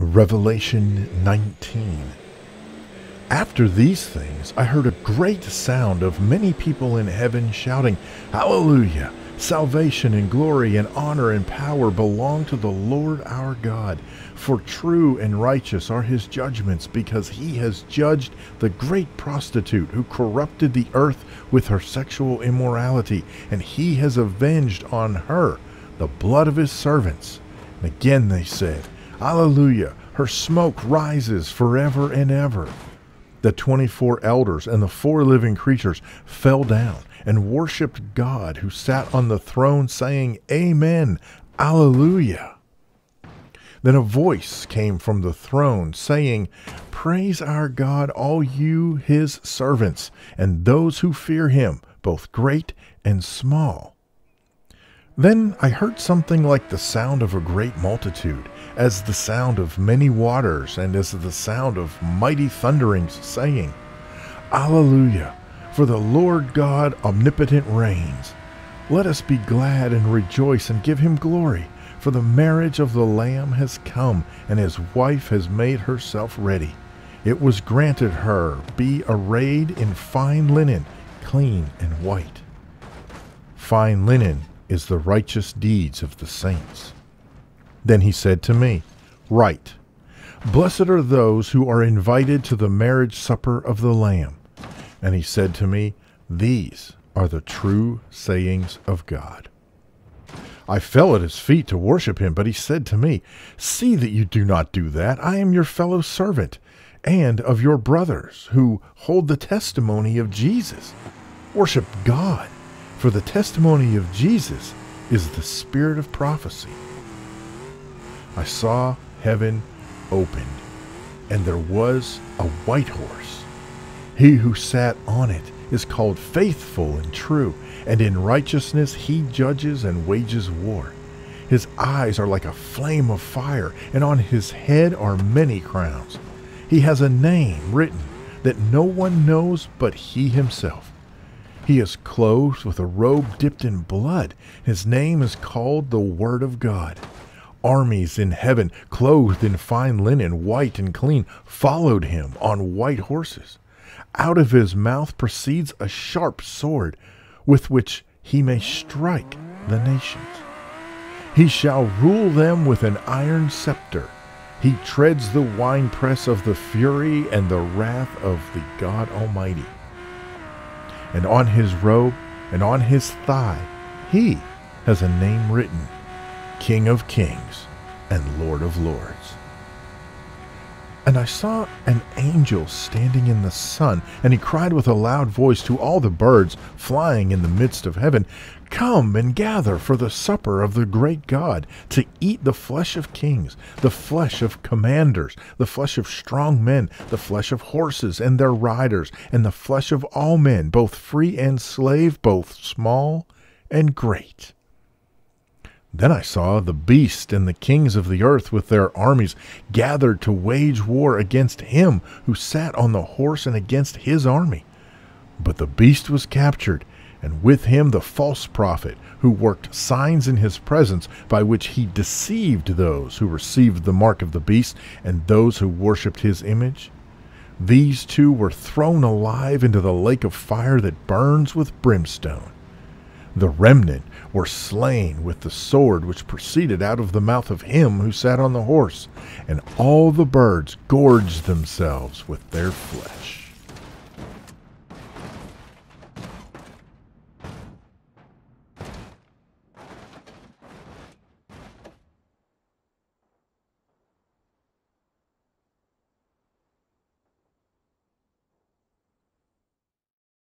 Revelation 19. After these things, I heard a great sound of many people in heaven shouting, Hallelujah! Salvation and glory and honor and power belong to the Lord our God. For true and righteous are his judgments, because he has judged the great prostitute who corrupted the earth with her sexual immorality, and he has avenged on her the blood of his servants. And again they said, Alleluia! Her smoke rises forever and ever. The twenty four elders and the four living creatures fell down and worshipped God who sat on the throne, saying, Amen, Alleluia. Then a voice came from the throne, saying, Praise our God, all you his servants, and those who fear him, both great and small. Then I heard something like the sound of a great multitude, as the sound of many waters, and as the sound of mighty thunderings, saying, Alleluia, for the Lord God omnipotent reigns. Let us be glad and rejoice and give him glory, for the marriage of the Lamb has come, and his wife has made herself ready. It was granted her be arrayed in fine linen, clean and white. Fine linen is the righteous deeds of the saints. Then he said to me, Write, Blessed are those who are invited to the marriage supper of the Lamb. And he said to me, These are the true sayings of God. I fell at his feet to worship him, but he said to me, See that you do not do that. I am your fellow servant and of your brothers who hold the testimony of Jesus. Worship God for the testimony of Jesus is the spirit of prophecy. I saw heaven opened, and there was a white horse. He who sat on it is called faithful and true, and in righteousness he judges and wages war. His eyes are like a flame of fire, and on his head are many crowns. He has a name written that no one knows but he himself. He is clothed with a robe dipped in blood. His name is called the Word of God. Armies in heaven, clothed in fine linen, white and clean, followed him on white horses. Out of his mouth proceeds a sharp sword, with which he may strike the nations. He shall rule them with an iron scepter. He treads the winepress of the fury and the wrath of the God Almighty and on his robe and on his thigh he has a name written King of Kings and Lord of Lords. And I saw an angel standing in the sun, and he cried with a loud voice to all the birds flying in the midst of heaven Come and gather for the supper of the great God, to eat the flesh of kings, the flesh of commanders, the flesh of strong men, the flesh of horses and their riders, and the flesh of all men, both free and slave, both small and great. Then I saw the beast and the kings of the earth with their armies gathered to wage war against him who sat on the horse and against his army. But the beast was captured and with him the false prophet, who worked signs in his presence by which he deceived those who received the mark of the beast and those who worshipped his image. These two were thrown alive into the lake of fire that burns with brimstone. The remnant were slain with the sword which proceeded out of the mouth of him who sat on the horse, and all the birds gorged themselves with their flesh.